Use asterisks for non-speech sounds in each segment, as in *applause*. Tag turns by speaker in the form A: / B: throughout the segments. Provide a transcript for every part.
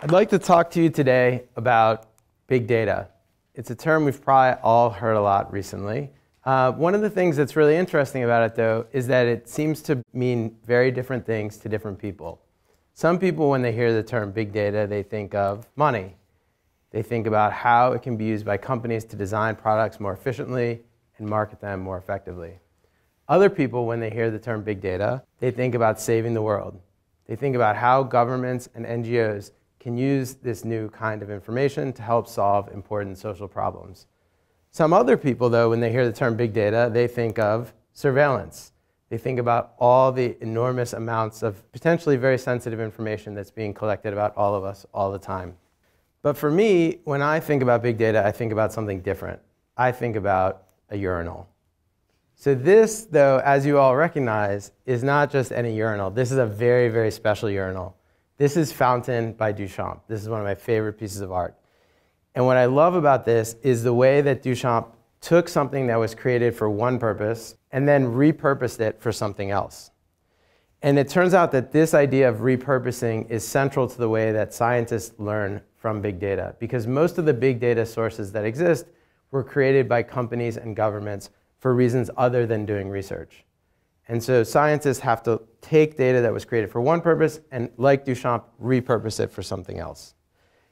A: I'd like to talk to you today about big data. It's a term we've probably all heard a lot recently. Uh, one of the things that's really interesting about it, though, is that it seems to mean very different things to different people. Some people, when they hear the term big data, they think of money. They think about how it can be used by companies to design products more efficiently and market them more effectively. Other people, when they hear the term big data, they think about saving the world. They think about how governments and NGOs can use this new kind of information to help solve important social problems. Some other people, though, when they hear the term big data, they think of surveillance. They think about all the enormous amounts of potentially very sensitive information that's being collected about all of us all the time. But for me, when I think about big data, I think about something different. I think about a urinal. So this, though, as you all recognize, is not just any urinal. This is a very, very special urinal. This is Fountain by Duchamp. This is one of my favorite pieces of art. And what I love about this is the way that Duchamp took something that was created for one purpose and then repurposed it for something else. And it turns out that this idea of repurposing is central to the way that scientists learn from big data because most of the big data sources that exist were created by companies and governments for reasons other than doing research. And so scientists have to take data that was created for one purpose and, like Duchamp, repurpose it for something else.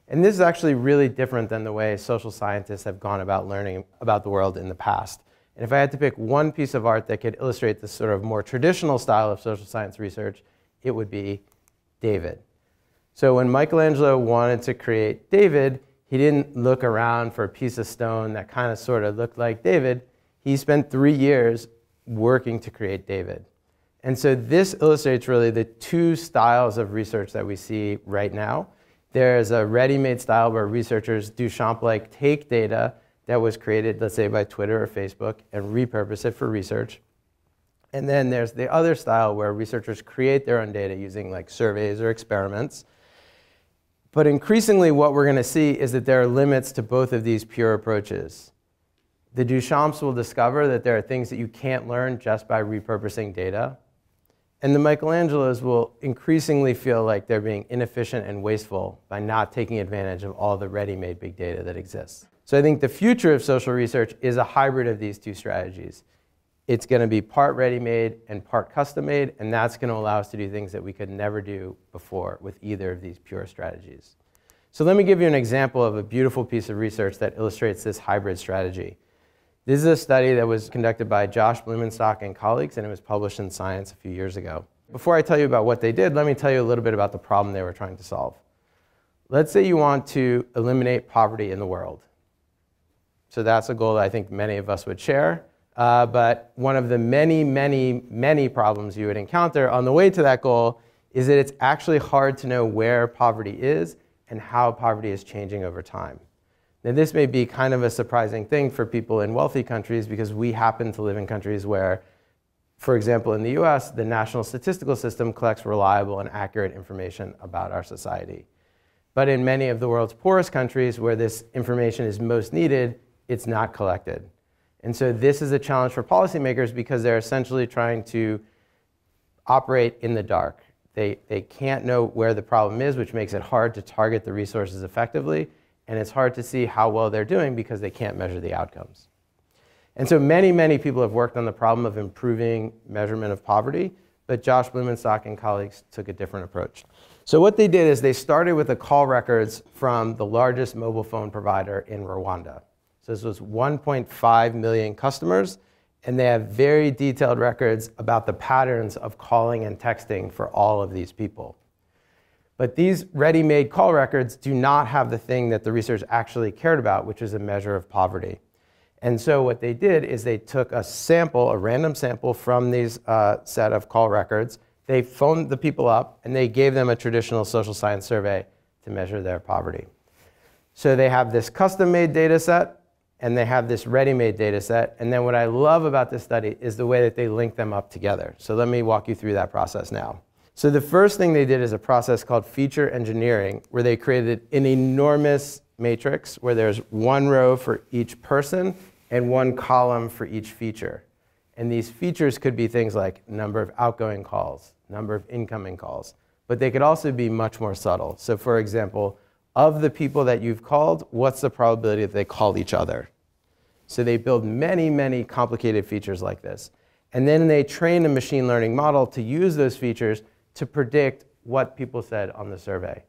A: And this is actually really different than the way social scientists have gone about learning about the world in the past. And if I had to pick one piece of art that could illustrate this sort of more traditional style of social science research, it would be David. So when Michelangelo wanted to create David, he didn't look around for a piece of stone that kind of sort of looked like David. He spent three years working to create David. And so this illustrates really the two styles of research that we see right now. There's a ready-made style where researchers Duchamp-like take data that was created, let's say by Twitter or Facebook, and repurpose it for research. And then there's the other style where researchers create their own data using like surveys or experiments. But increasingly what we're going to see is that there are limits to both of these pure approaches. The Duchamps will discover that there are things that you can't learn just by repurposing data. And the Michelangelos will increasingly feel like they're being inefficient and wasteful by not taking advantage of all the ready-made big data that exists. So I think the future of social research is a hybrid of these two strategies. It's going to be part ready-made and part custom-made, and that's going to allow us to do things that we could never do before with either of these pure strategies. So let me give you an example of a beautiful piece of research that illustrates this hybrid strategy. This is a study that was conducted by Josh Blumenstock and colleagues, and it was published in Science a few years ago. Before I tell you about what they did, let me tell you a little bit about the problem they were trying to solve. Let's say you want to eliminate poverty in the world. So that's a goal that I think many of us would share. Uh, but one of the many, many, many problems you would encounter on the way to that goal is that it's actually hard to know where poverty is and how poverty is changing over time. Now, this may be kind of a surprising thing for people in wealthy countries because we happen to live in countries where, for example, in the US, the national statistical system collects reliable and accurate information about our society. But in many of the world's poorest countries where this information is most needed, it's not collected. And so this is a challenge for policymakers because they're essentially trying to operate in the dark. They, they can't know where the problem is, which makes it hard to target the resources effectively and it's hard to see how well they're doing because they can't measure the outcomes. And so many, many people have worked on the problem of improving measurement of poverty, but Josh Blumenstock and colleagues took a different approach. So what they did is they started with the call records from the largest mobile phone provider in Rwanda. So this was 1.5 million customers, and they have very detailed records about the patterns of calling and texting for all of these people. But these ready-made call records do not have the thing that the research actually cared about, which is a measure of poverty. And so what they did is they took a sample, a random sample from these uh, set of call records, they phoned the people up, and they gave them a traditional social science survey to measure their poverty. So they have this custom-made data set, and they have this ready-made data set. And then what I love about this study is the way that they link them up together. So let me walk you through that process now. So the first thing they did is a process called feature engineering, where they created an enormous matrix where there's one row for each person and one column for each feature. And these features could be things like number of outgoing calls, number of incoming calls, but they could also be much more subtle. So for example, of the people that you've called, what's the probability that they call each other? So they build many, many complicated features like this. And then they train a machine learning model to use those features to predict what people said on the survey.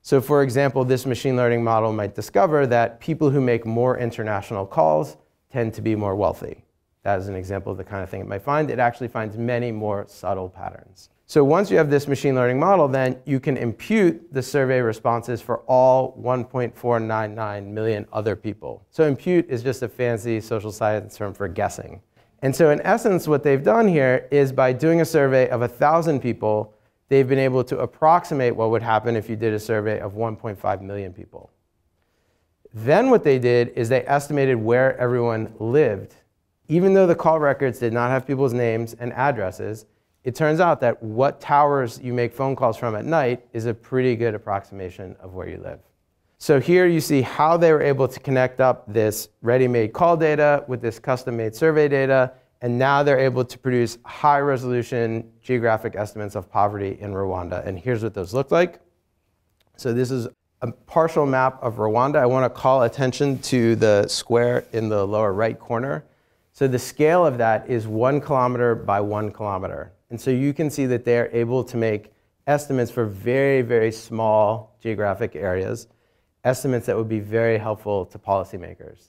A: So for example, this machine learning model might discover that people who make more international calls tend to be more wealthy. That is an example of the kind of thing it might find. It actually finds many more subtle patterns. So once you have this machine learning model, then you can impute the survey responses for all 1.499 million other people. So impute is just a fancy social science term for guessing. And so in essence, what they've done here is by doing a survey of 1,000 people, they've been able to approximate what would happen if you did a survey of 1.5 million people. Then what they did is they estimated where everyone lived. Even though the call records did not have people's names and addresses, it turns out that what towers you make phone calls from at night is a pretty good approximation of where you live. So here you see how they were able to connect up this ready-made call data with this custom-made survey data and now they're able to produce high resolution geographic estimates of poverty in Rwanda. And here's what those look like. So this is a partial map of Rwanda. I want to call attention to the square in the lower right corner. So the scale of that is one kilometer by one kilometer. And so you can see that they're able to make estimates for very, very small geographic areas, estimates that would be very helpful to policymakers.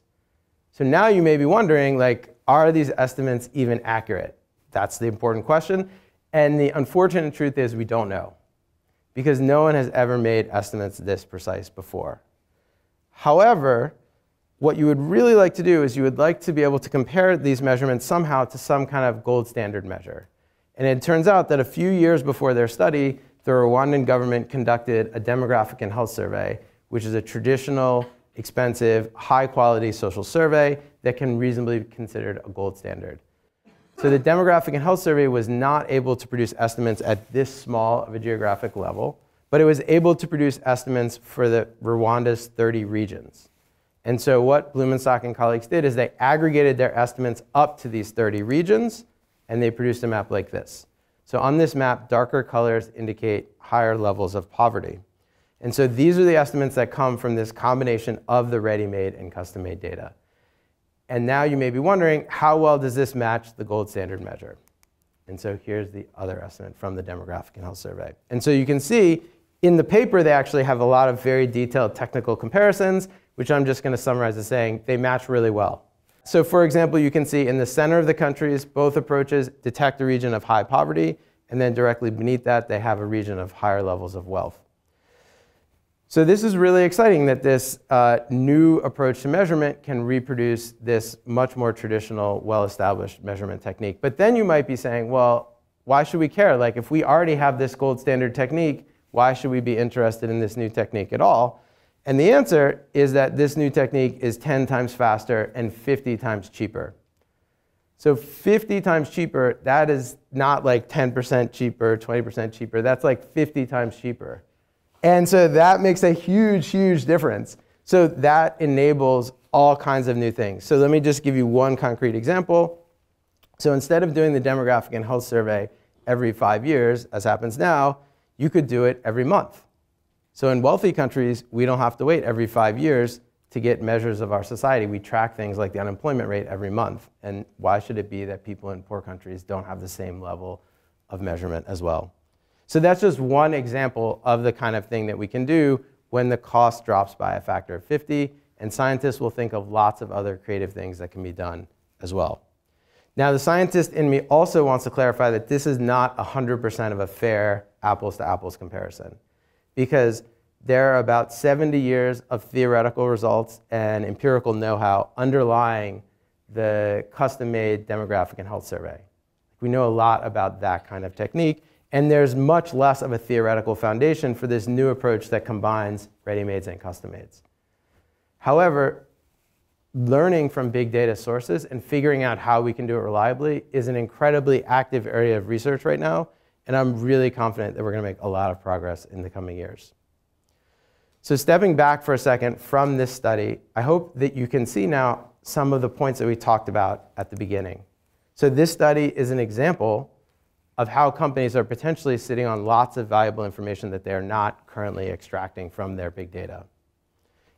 A: So now you may be wondering, like, are these estimates even accurate? That's the important question. And the unfortunate truth is we don't know because no one has ever made estimates this precise before. However, what you would really like to do is you would like to be able to compare these measurements somehow to some kind of gold standard measure. And it turns out that a few years before their study, the Rwandan government conducted a demographic and health survey, which is a traditional, expensive, high quality social survey that can reasonably be considered a gold standard. So the Demographic and Health Survey was not able to produce estimates at this small of a geographic level, but it was able to produce estimates for the Rwanda's 30 regions. And so what Blumenstock and colleagues did is they aggregated their estimates up to these 30 regions, and they produced a map like this. So on this map, darker colors indicate higher levels of poverty. And so these are the estimates that come from this combination of the ready-made and custom-made data. And now you may be wondering, how well does this match the gold standard measure? And so here's the other estimate from the Demographic and Health Survey. And so you can see in the paper, they actually have a lot of very detailed technical comparisons, which I'm just going to summarize as saying they match really well. So for example, you can see in the center of the countries, both approaches detect a region of high poverty, and then directly beneath that, they have a region of higher levels of wealth. So this is really exciting that this uh, new approach to measurement can reproduce this much more traditional, well-established measurement technique. But then you might be saying, well, why should we care? Like if we already have this gold standard technique, why should we be interested in this new technique at all? And the answer is that this new technique is 10 times faster and 50 times cheaper. So 50 times cheaper, that is not like 10% cheaper, 20% cheaper. That's like 50 times cheaper. And so that makes a huge, huge difference. So that enables all kinds of new things. So let me just give you one concrete example. So instead of doing the demographic and health survey every five years, as happens now, you could do it every month. So in wealthy countries, we don't have to wait every five years to get measures of our society. We track things like the unemployment rate every month. And why should it be that people in poor countries don't have the same level of measurement as well? So that's just one example of the kind of thing that we can do when the cost drops by a factor of 50. And scientists will think of lots of other creative things that can be done as well. Now, the scientist in me also wants to clarify that this is not 100% of a fair apples to apples comparison because there are about 70 years of theoretical results and empirical know-how underlying the custom-made demographic and health survey. We know a lot about that kind of technique, and there's much less of a theoretical foundation for this new approach that combines ready-mades and custom-mades. However, learning from big data sources and figuring out how we can do it reliably is an incredibly active area of research right now, and I'm really confident that we're going to make a lot of progress in the coming years. So stepping back for a second from this study, I hope that you can see now some of the points that we talked about at the beginning. So this study is an example of how companies are potentially sitting on lots of valuable information that they are not currently extracting from their big data.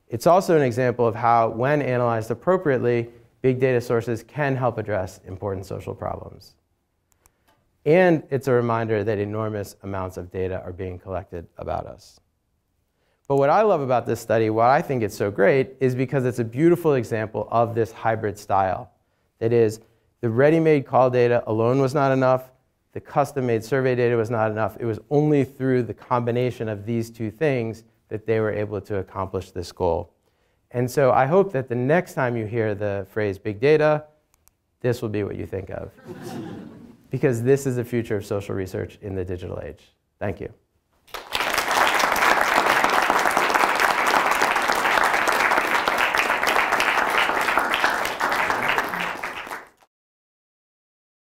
A: It's also an example of how, when analyzed appropriately, big data sources can help address important social problems. And it's a reminder that enormous amounts of data are being collected about us. But what I love about this study, why I think it's so great, is because it's a beautiful example of this hybrid style. That is, the ready-made call data alone was not enough. The custom-made survey data was not enough. It was only through the combination of these two things that they were able to accomplish this goal. And so I hope that the next time you hear the phrase big data, this will be what you think of. *laughs* because this is the future of social research in the digital age. Thank you.